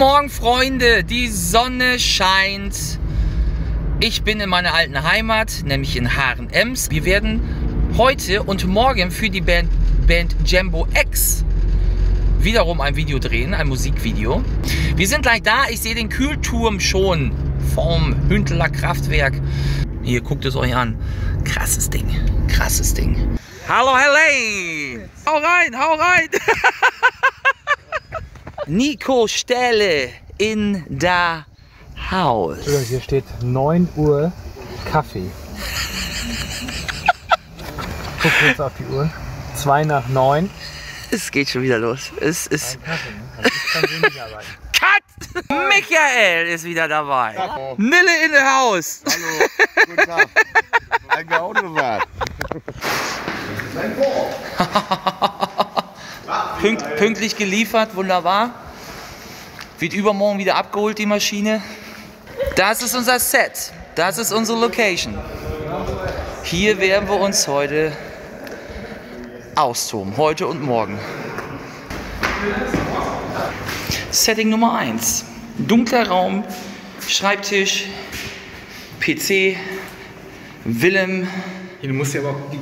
Morgen, Freunde. Die Sonne scheint. Ich bin in meiner alten Heimat, nämlich in Haaren-Ems. Wir werden heute und morgen für die Band, Band Jambo X wiederum ein Video drehen, ein Musikvideo. Wir sind gleich da. Ich sehe den Kühlturm schon vom Hünteler Kraftwerk. Hier, guckt es euch an. Krasses Ding. Krasses Ding. Hallo, Helene. Hau rein, hau rein. Nico Stähle in der Haus. Hier steht 9 Uhr Kaffee. Guck jetzt auf die Uhr. 2 nach 9. Es geht schon wieder los. Es ist. Ne? Also. Cut! Michael ist wieder dabei. Nille in the Haus. Hallo, guten Tag. Ein Geautowart. Pünkt, pünktlich geliefert, wunderbar. Wird übermorgen wieder abgeholt, die Maschine. Das ist unser Set. Das ist unsere Location. Hier werden wir uns heute austoben. Heute und morgen. Setting Nummer 1. Dunkler Raum, Schreibtisch, PC, Willem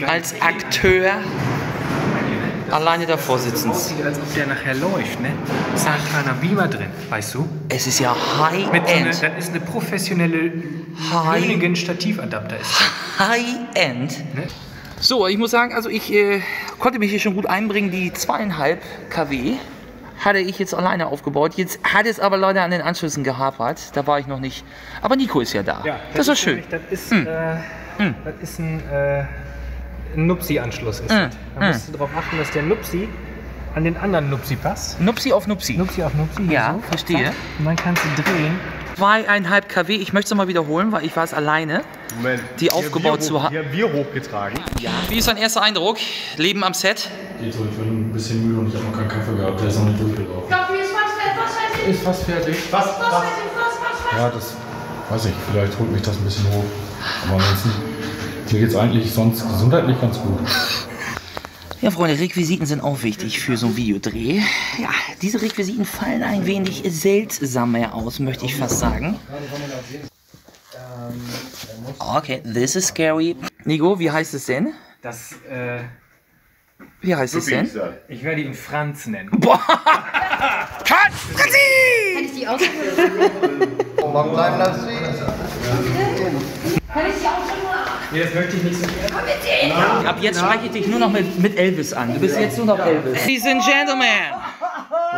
als Akteur alleine davor sitzen. aussieht, als ob der nachher läuft, ne? Ist ein kleiner Beamer drin, weißt du? Es ist ja Mit so High-End. das ist eine professionelle. Königin Stativadapter. High-End. Ne? So, ich muss sagen, also ich äh, konnte mich hier schon gut einbringen. Die zweieinhalb kW hatte ich jetzt alleine aufgebaut. Jetzt hat es aber leider an den Anschlüssen gehapert. Da war ich noch nicht. Aber Nico ist ja da. das, ist schön. nämlich- Das ist, Hm. äh, das ist ein, äh, ein Nupsi-Anschluss. Ist das. Da musst du darauf achten, dass der Nupsi an den anderen Nupsi passt. Nupsi auf Nupsi. Nupsi auf Nupsi. hier Ja, so. verstehe. Zack. Und dann kannst du drehen. Zweieinhalb kW. Ich möchte es mal wiederholen, weil ich war es alleine. Moment. Die aufgebaut zu haben. Die haben wir hochgetragen. Wie ist dein erster Eindruck? Leben am Set? Geht so, ich bin ein bisschen müde und ich habe noch keinen Kaffee gehabt, der ist noch nicht durchgelaufen. Kaffee ist fast fertig, fast fertig. Ist fast fertig. Was? Fast fertig, fast, fast fertig. Ja, das weiß ich, vielleicht holt mich das ein bisschen hoch. Aber ansonsten, mir geht's eigentlich sonst gesundheitlich ganz gut. Ja, Freunde, Requisiten sind auch wichtig für so ein Videodreh. Ja, diese Requisiten fallen ein wenig seltsamer aus, möchte ich fast sagen. Okay, this is scary. Nico, wie heißt es denn? Das, äh, Wie heißt es denn? ich werde ihn Franz nennen. Boah! Cut! Fritzi! Hätte ich die ausgeführt? Hätte ich die mal. Nee, das möchte ich nicht so Ab jetzt spreche ich dich nur noch mit, mit Elvis an. Du bist jetzt nur noch Elvis. Ladies and gentlemen,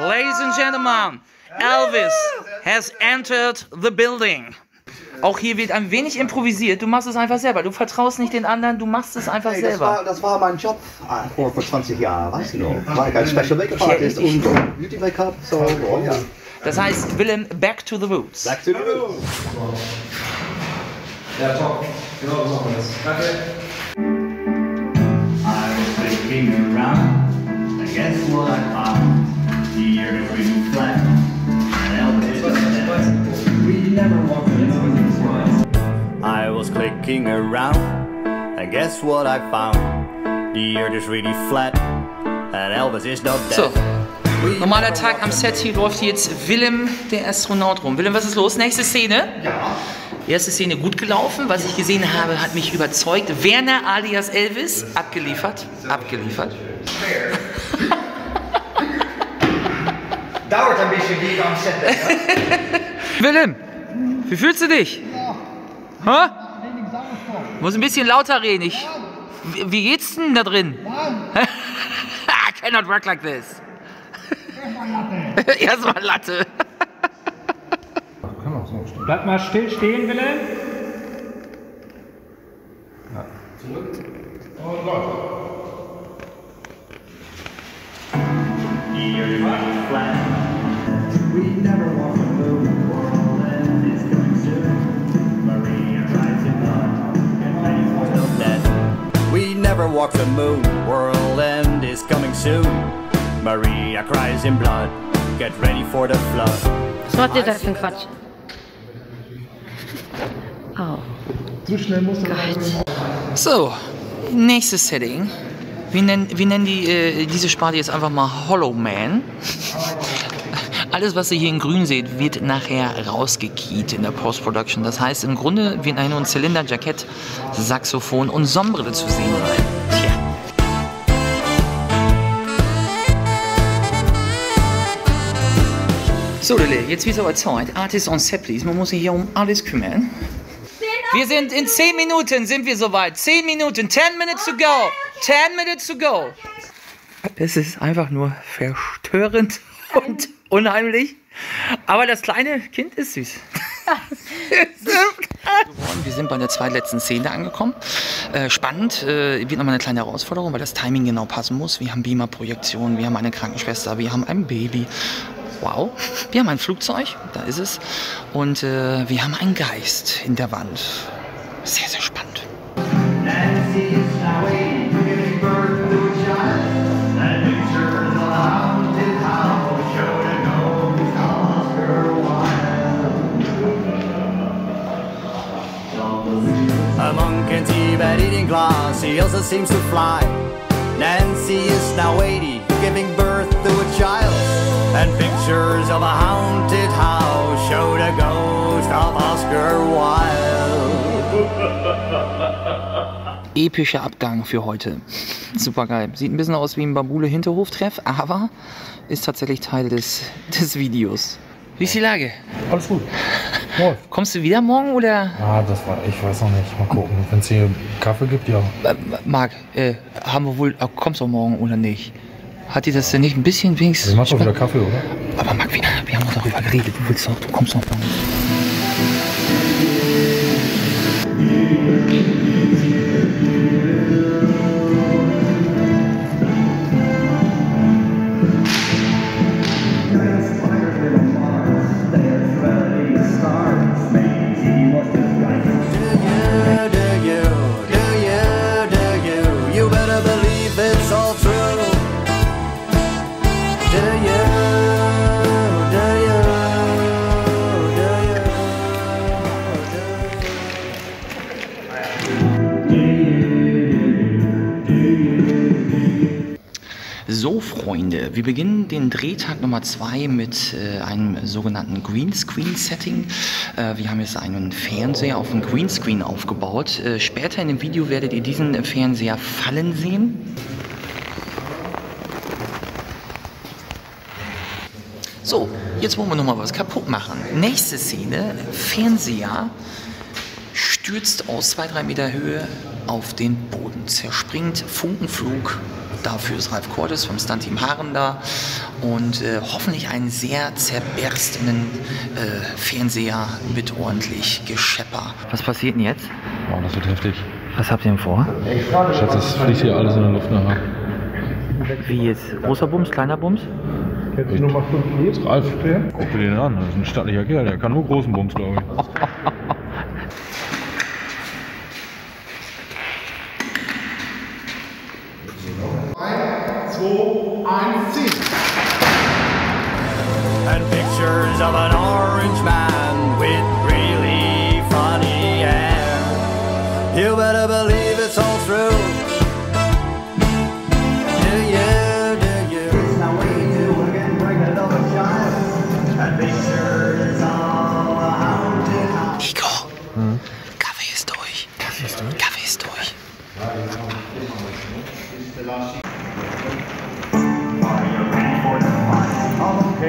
ladies and gentlemen, Elvis has entered the building. Auch hier wird ein wenig improvisiert. Du machst es einfach selber. Du vertraust nicht den anderen, du machst es einfach Hey, das, war, selber. das war mein Job äh, vor, vor 20 Jahren, weißt du noch? War ich als Special Make-up Artist und Beauty Make-up, so, oh, ja. Das heißt, Willem, back to the roots. Back to the roots. Ja, top. Genau so machen wir das. Danke. I was thinking around, I guess what I found. The earth is really flat, and Elvis is dead. We never walk I was clicking around, I guess what I found. The earth is really flat, and Elvis is not dead. So, normaler Tag am Set. Hier läuft jetzt Willem, der Astronaut, rum. Willem, was ist los? Nächste Szene? Ja. Erste Szene gut gelaufen. Was ich gesehen habe, hat mich überzeugt. Werner alias Elvis, abgeliefert. Abgeliefert. Dauert ein bisschen, wie ich am Set. Willem, wie fühlst du dich? Hä? Muss ein bisschen lauter reden. Ich, wie, geht's denn da drin? I cannot work like this. Erstmal Latte. Bleib mal still stehen, Willem. The earth is really flat. We never walk the moon, world end is coming soon. Maria rides in blood, and ready for the dead. We never walk the moon, world end is coming soon. Maria cries in blood, get ready for the flood. Was macht ihr da für ein Quatsch? Oh. So, nächstes Setting. Wir nennen, wir nennen die, äh, diese Sparte jetzt einfach mal Hollow Man. Alles, was ihr hier in grün seht, wird nachher rausgekiet in der Post-Production. Das heißt, im Grunde wird nur ein Zylinder, Jackett, Saxophon und Sonnenbrille zu sehen sein. Tja. So, Lille, jetzt wird es aber Zeit. Artist on set, please. Man muss sich hier um alles kümmern. Wir sind in 10 Minuten, sind wir soweit. 10 Minuten, 10 minutes to go. 10 minutes to go. Es ist einfach nur verstörend und unheimlich. Aber das kleine Kind ist süß. Wir sind bei der zweitletzten Szene angekommen. Äh, spannend, äh, wird nochmal eine kleine Herausforderung, weil das Timing genau passen muss. Wir haben Beamer-Projektionen, wir haben eine Krankenschwester, wir haben ein Baby. Wow, wir haben ein Flugzeug, da ist es. Und äh, wir haben einen Geist in der Wand. Sehr, sehr spannend. A monk in Tibet eating glass, he also seems to fly. Nancy is now 80, giving birth to a child. And pictures of a haunted house show the ghost of Oscar Wilde. Epischer Abgang für heute. Super geil. Sieht ein bisschen aus wie ein Bambule-Hinterhoftreff, aber ist tatsächlich Teil des, des Videos. Wie ist die Lage? Alles gut. Läuft. Kommst du wieder morgen oder? Ah, das war, ich weiß noch nicht. Mal gucken. Wenn es hier Kaffee gibt, ja. Äh, Marc, äh, haben wir wohl, äh, kommst du morgen oder nicht? Hat dir das denn nicht ein bisschen Du wenigstens... machst doch wieder Kaffee, oder? Aber Marc, wir, wir haben doch darüber geredet. Du willst doch, du kommst doch morgen. So, Freunde, wir beginnen den Drehtag Nummer 2 mit äh, einem sogenannten Greenscreen-Setting. Äh, wir haben jetzt einen Fernseher auf dem Greenscreen aufgebaut. Äh, später in dem Video werdet ihr diesen Fernseher fallen sehen. So, jetzt wollen wir noch mal was kaputt machen. Nächste Szene, Fernseher stürzt aus 2-3 Meter Höhe auf den Boden, zerspringt, Funkenflug. Dafür ist Ralf Cordes vom Stunt-Team Haaren da und äh, hoffentlich einen sehr zerberstenen äh, Fernseher mit ordentlich Geschepper. Was passiert denn jetzt? Boah, das wird heftig. Was habt ihr denn vor? Schatz, das fliegt hier alles in der Luft nachher. Wie jetzt? Großer Bums, kleiner Bums? Das ist Ralf. Guck dir den an. Das ist ein stattlicher Kerl. Der kann nur großen Bums, glaube ich. and pictures of an orange man Cher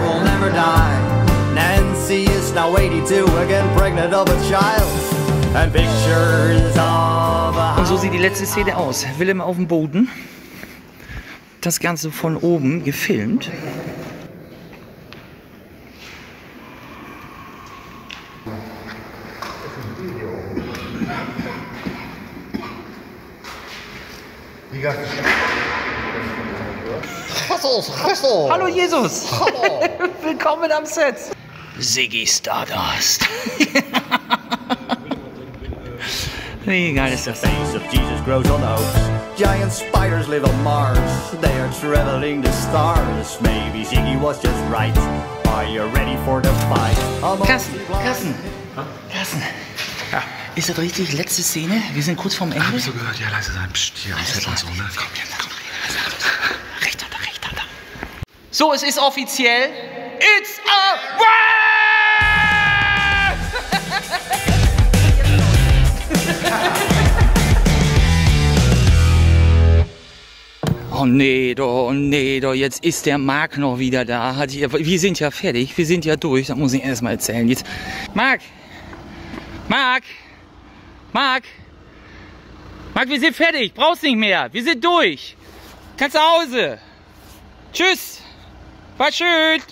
will never die. Nancy is now 82, again pregnant of a child. And pictures of a Und so sieht die letzte Szene aus. Willem auf dem Boden. Das Ganze von oben gefilmt. Hallo Jesus! Hallo! Willkommen am Set! Ziggy Stardust! Wie geil ist das? face of Jesus grows on oaks. Giant spiders live on Mars. They are traveling the stars. Maybe Ziggy was just right. Are you ready for the fight? Among Carsten, the Carsten, Carsten. Ist das richtig? Letzte Szene? Wir sind kurz vorm Ende. Hab ich so gehört, ja, leise sein. Psst, hier, Aushalt und so, ne? Komm jetzt, komm. Rechter da, rechter da. So, es ist offiziell. It's a! Oh nee, doch, oh nee, doch, jetzt ist der Marc noch wieder da. Hat hier, wir sind ja fertig, wir sind ja durch. Das muss ich erst mal erzählen. Jetzt. Marc! Marc! Marc! Marc, wir sind fertig, brauchst nicht mehr. Wir sind durch. Kannst nach Hause. Tschüss. War schön.